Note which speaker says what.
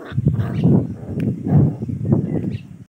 Speaker 1: Mira.